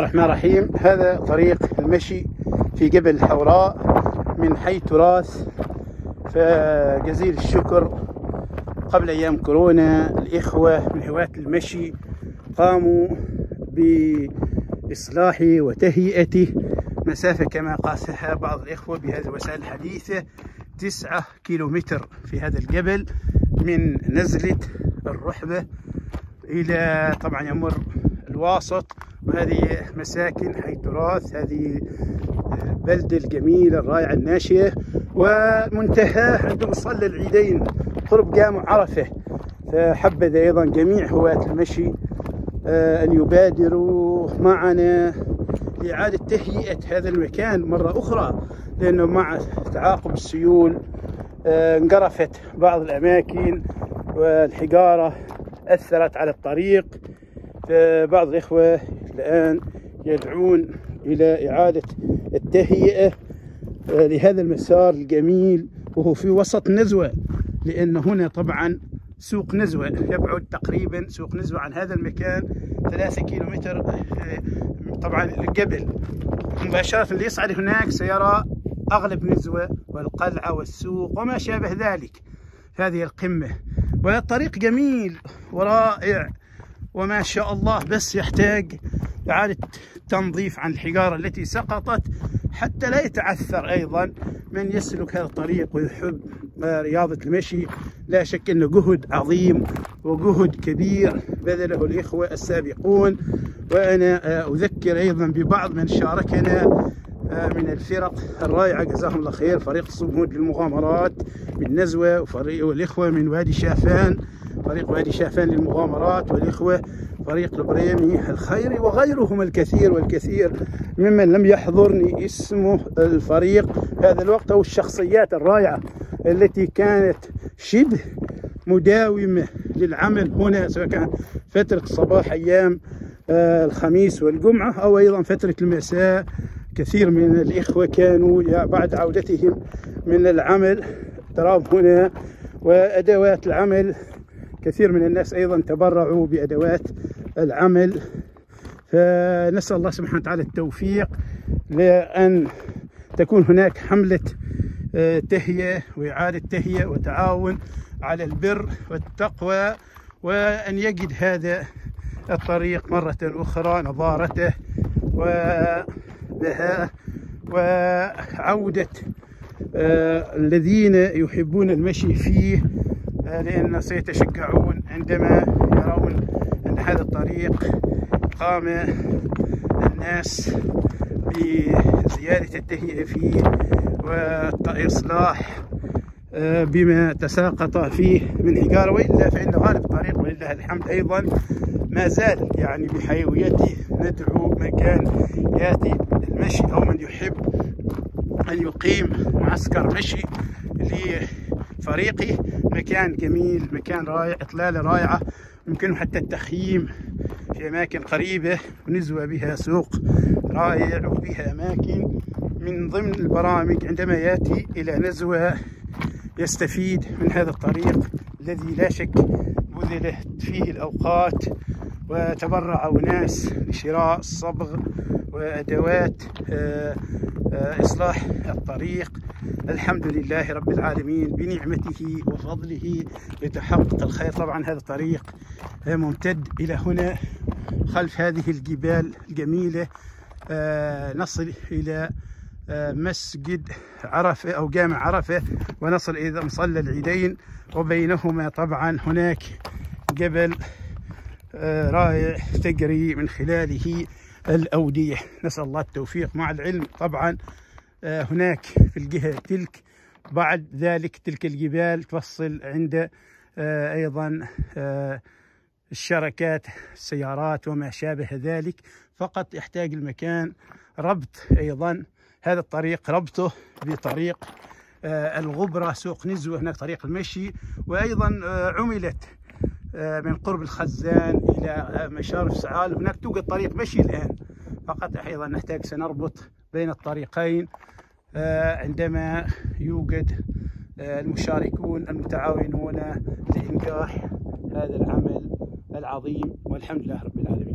الرحمن الرحيم. هذا طريق المشي في جبل الحوراء من حي تراث فجزيل الشكر قبل أيام كورونا. الإخوة من هواة المشي قاموا بإصلاحه وتهيئته مسافة كما قاسها بعض الإخوة بهذه الوسائل الحديثة تسعة كيلومتر في هذا الجبل من نزلة الرحبة إلى طبعا يمر الواسط. وهذه مساكن حي تراث هذه البلدة الجميلة الرائعة الناشئة. ومنتهاه عند مصلى العيدين قرب جامع عرفة. فحبذ أيضا جميع هواة المشي آه، أن يبادروا معنا لإعادة تهيئة هذا المكان مرة أخرى لأنه مع تعاقب السيول آه، انقرفت بعض الأماكن والحجارة أثرت على الطريق. فبعض الإخوة الآن يدعون إلى إعادة التهيئة آه، لهذا المسار الجميل وهو في وسط نزوة لأن هنا طبعا سوق نزوة يبعد تقريبا سوق نزوة عن هذا المكان ثلاثة كيلو متر آه، طبعا الجبل مباشرة اللي يصعد هناك سيرى أغلب نزوة والقلعة والسوق وما شابه ذلك. هذه القمة. والطريق جميل ورائع وما شاء الله بس يحتاج إعادة تنظيف عن الحجارة التي سقطت حتى لا يتعثر أيضا من يسلك هذا الطريق ويحب رياضة المشي. لا شك أنه جهد عظيم وجهد كبير بذله الإخوة السابقون. وأنا أذكر أيضا ببعض من شاركنا من الفرق الرائعة جزاهم الله خير. فريق الصمود للمغامرات من نزوة وفريق والإخوة من وادي شافان. فريق وادي شافان للمغامرات والإخوة فريق البريمي الخيري وغيرهم الكثير والكثير ممن لم يحضرني اسمه الفريق هذا الوقت أو الشخصيات الرائعة التي كانت شبه مداومة للعمل هنا سواء كان فترة الصباح أيام آه، الخميس والجمعة أو أيضا فترة المساء كثير من الإخوة كانوا بعد عودتهم من العمل. تراهم هنا وأدوات العمل. كثير من الناس أيضا تبرعوا بأدوات العمل. فنسأل الله سبحانه وتعالى التوفيق لأن تكون هناك حملة آه، تهيئة وإعادة تهيئة وتعاون على البر والتقوى وأن يجد هذا الطريق مرة أخرى نظارته. وبهاء وعودة آه، الذين يحبون المشي فيه آه، لأن سيتشجعون عندما يرون أن هذا الطريق قام الناس بزيادة التهيئة فيه وإصلاح آه، بما تساقط فيه من حجارة وإلا فإن غالب الطريق ولله الحمد أيضا ما زال يعني بحيويته ندعو من كان يأتي المشي أو من يحب أن يقيم معسكر مشي لفريقه. مكان جميل مكان رائع إطلالة رائعة يمكنه حتى التخييم في أماكن قريبة ونزوى بها سوق رائع وبها أماكن من ضمن البرامج عندما يأتي إلى نزوة يستفيد من هذا الطريق الذي لا شك بذلت فيه الأوقات. وتبرع أناس لشراء الصبغ وأدوات آه، آه، إصلاح الطريق. الحمد لله رب العالمين بنعمته وفضله يتحقق الخير. طبعا هذا الطريق ممتد إلى هنا خلف هذه الجبال الجميلة. آه، نصل إلى مسجد عرفة أو جامع عرفة ونصل إلى مصلى العيدين. وبينهما طبعا هناك جبل رائع تجري من خلاله الأودية. نسأل الله التوفيق مع العلم. طبعا آه، هناك في الجهة تلك بعد ذلك تلك الجبال توصل عند آه، أيضا آه، الشركات السيارات وما شابه ذلك. فقط يحتاج المكان ربط أيضا هذا الطريق ربطه بطريق الغبرة سوق نزوة هناك طريق المشي. وأيضا عملت من قرب الخزان إلى مشارف سعال. هناك توجد طريق مشي الآن. فقط أيضا نحتاج سنربط بين الطريقين. آه، عندما يوجد آه، المشاركون المتعاونون لإنجاح هذا العمل العظيم. والحمد لله رب العالمين.